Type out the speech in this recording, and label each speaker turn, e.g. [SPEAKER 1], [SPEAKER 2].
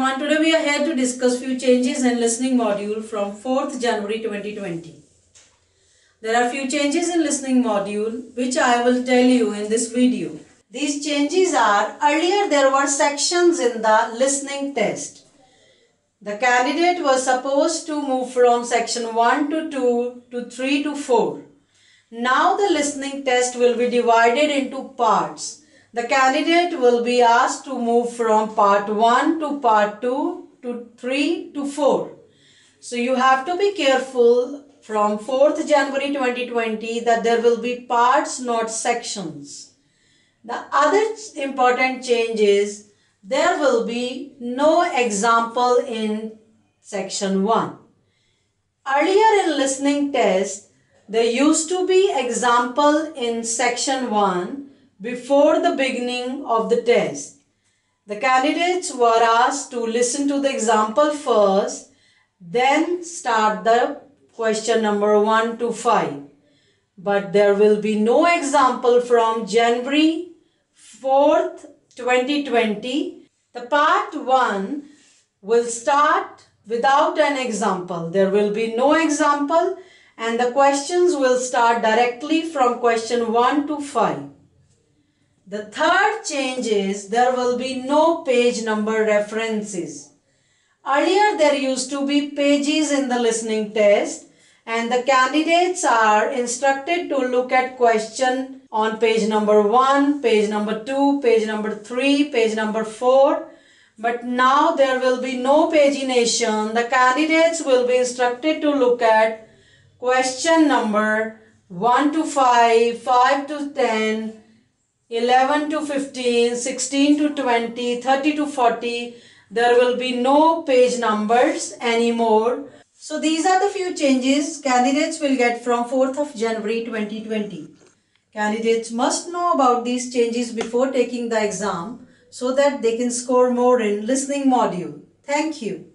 [SPEAKER 1] everyone. Today we are here to discuss few changes in listening module from 4th January 2020. There are few changes in listening module which I will tell you in this video. These changes are earlier there were sections in the listening test. The candidate was supposed to move from section 1 to 2 to 3 to 4. Now the listening test will be divided into parts the candidate will be asked to move from part 1 to part 2 to 3 to 4. So you have to be careful from 4th January 2020 that there will be parts not sections. The other important change is there will be no example in section 1. Earlier in listening test there used to be example in section 1 before the beginning of the test. The candidates were asked to listen to the example first, then start the question number 1 to 5. But there will be no example from January 4th, 2020. The part 1 will start without an example. There will be no example and the questions will start directly from question 1 to 5. The third change is there will be no page number references. Earlier there used to be pages in the listening test and the candidates are instructed to look at question on page number 1, page number 2, page number 3, page number 4. But now there will be no pagination. The candidates will be instructed to look at question number 1 to 5, 5 to 10, 11 to 15, 16 to 20, 30 to 40. There will be no page numbers anymore. So these are the few changes candidates will get from 4th of January 2020. Candidates must know about these changes before taking the exam so that they can score more in listening module. Thank you.